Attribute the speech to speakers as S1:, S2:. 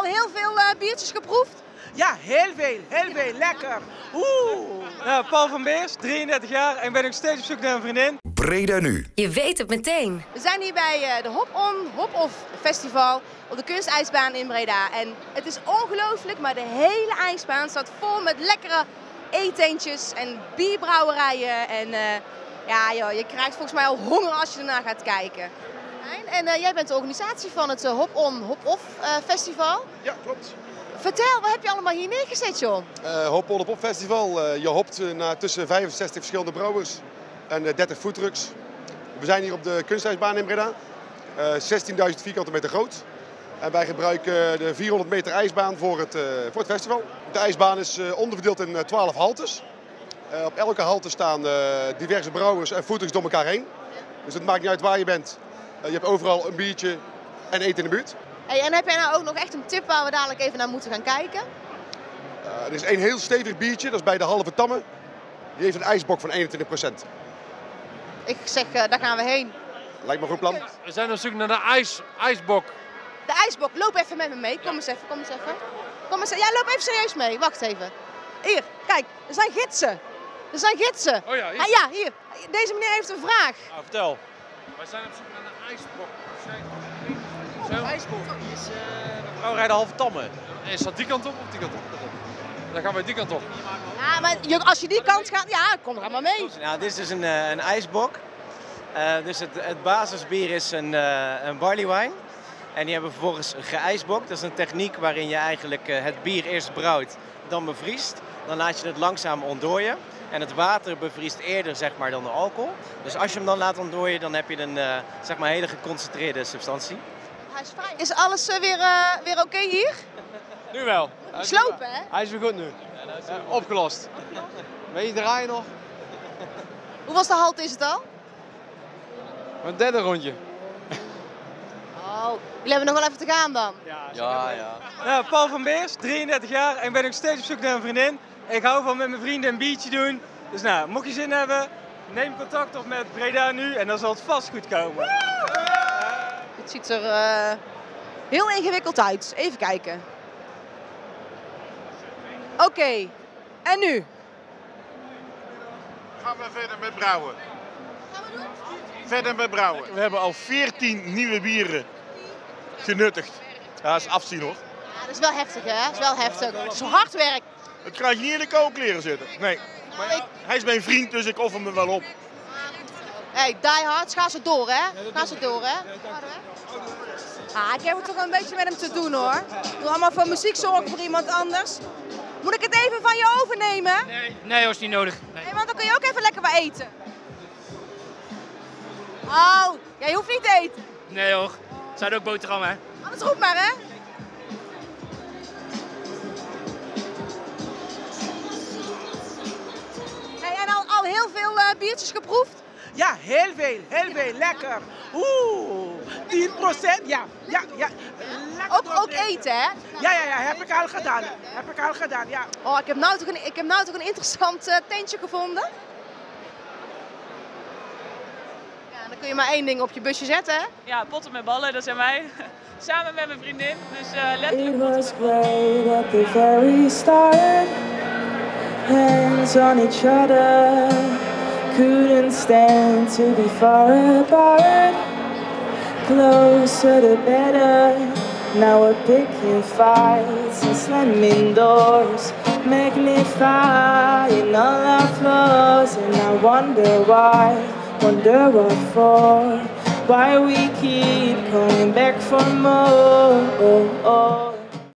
S1: al heel veel uh, biertjes geproefd?
S2: Ja, heel veel, heel veel. Lekker. Oeh.
S3: Ja, Paul van Beers, 33 jaar en ben nog steeds op zoek naar een vriendin.
S4: Breda nu.
S5: Je weet het meteen.
S1: We zijn hier bij uh, de Hop On Hop Off Festival op de kunstijsbaan in Breda. En het is ongelooflijk, maar de hele ijsbaan staat vol met lekkere eetentjes en bierbrouwerijen. En uh, ja, joh, je krijgt volgens mij al honger als je ernaar gaat kijken. En uh, jij bent de organisatie van het Hop On Hop Off Festival.
S6: Ja, klopt.
S1: Vertel, wat heb je allemaal hier neergezet, joh?
S6: Uh, Hop On Hop Festival. Uh, je hopt naar tussen 65 verschillende brouwers en 30 foodtrucks. We zijn hier op de kunstijsbaan in Breda. Uh, 16.000 vierkante meter groot. En wij gebruiken de 400 meter ijsbaan voor het, voor het festival. De ijsbaan is onderverdeeld in 12 haltes. op elke halte staan diverse brouwers en foodtrucks door elkaar heen. Dus het maakt niet uit waar je bent. Je hebt overal een biertje en eten in de buurt.
S1: Hey, en heb jij nou ook nog echt een tip waar we dadelijk even naar moeten gaan kijken?
S6: Uh, er is één heel stevig biertje, dat is bij de halve tamme. Die heeft een ijsbok van 21%.
S1: Ik zeg, uh, daar gaan we heen.
S6: Lijkt me een goed plan.
S7: We zijn op zoek naar de ijs, ijsbok.
S1: De ijsbok, loop even met me mee. Kom eens even, kom eens even. Kom eens, ja, loop even serieus mee. Wacht even. Hier, kijk, er zijn gidsen. Er zijn gidsen.
S7: Oh ja, hier.
S1: Ah, ja, hier. Deze meneer heeft een vraag.
S7: Ah, vertel. Wij zijn op zoek naar de ijsbok.
S3: Zo. IJsbok is uh, oh, rijden halve tammen.
S7: Is dat die kant op of die kant op? Dan gaan we die kant op.
S1: Ja, maar als je die kant gaat, ja, kom er maar mee.
S8: Nou, dit is dus een, een ijsbok. Uh, dus het, het, basisbier is een, uh, een barley wine. En die hebben we vervolgens geijsbokt. Dat is een techniek waarin je eigenlijk het bier eerst brouwt, dan bevriest. Dan laat je het langzaam ontdooien. En het water bevriest eerder zeg maar, dan de alcohol. Dus als je hem dan laat ontdooien, dan heb je een zeg maar, hele geconcentreerde substantie.
S1: Hij is vrij. Is alles uh, weer, uh, weer oké okay hier?
S7: Nu wel.
S1: Slopen, hè?
S7: Hij is weer goed nu. Ja, opgelost. Weet je draaien nog?
S1: Hoeveelste halte is het al?
S7: Een derde rondje.
S1: Oh, jullie hebben nog wel even te gaan dan?
S3: Ja, ja. ja. ja Paul van Beers, 33 jaar en ben nog steeds op zoek naar een vriendin. Ik hou van met mijn vrienden een biertje doen. Dus nou, mocht je zin hebben, neem contact op met Breda nu en dan zal het vast goed komen.
S1: Het ziet er uh, heel ingewikkeld uit. Even kijken. Oké, okay. en nu?
S9: Gaan we verder met brouwen.
S1: Gaan we doen?
S9: Verder met brouwen. We hebben al 14 nieuwe bieren genuttigd. Ja, dat is afzien hoor.
S1: Ja, dat is wel heftig hè, dat is wel heftig. Het is hard werk.
S9: Het krijg je niet in de kookkleren zitten. Nee. Maar ja, hij is mijn vriend, dus ik offer me wel op.
S1: Hey, die hard, ga ze door hè. Ga ze door hè. Ah, ik heb het toch een beetje met hem te doen hoor. Ik wil allemaal voor muziek zorgen voor iemand anders. Moet ik het even van je overnemen?
S10: Nee, nee hoor, is niet nodig.
S1: Nee. nee want dan kun je ook even lekker wat eten. Oh, jij hoeft niet te eten.
S10: Nee hoor, zijn ook boterhammen hè.
S1: Alles goed maar hè. Hey, en al, al heel veel uh, biertjes geproefd?
S2: Ja, heel veel, heel veel. Lekker. Oeh, 10 procent. Ja, ja, ja.
S1: Ook, ook eten, hè?
S2: Ja, ja, ja, heb ik al gedaan. Heb ik al gedaan, ja.
S1: Oh, ik heb nou toch een, ik heb nou toch een interessant uh, tentje gevonden. Ja, dan kun je maar één ding op je busje zetten, hè?
S11: Ja, potten met ballen, dat zijn wij. Samen met mijn vriendin, dus uh, letterlijk
S12: It was great at the very start Hands on each other couldn't stand to be far apart. Closer to better. Now we're picking fights and slamming doors, magnifying all our flaws. And I wonder why, wonder what for, why we keep coming back for more.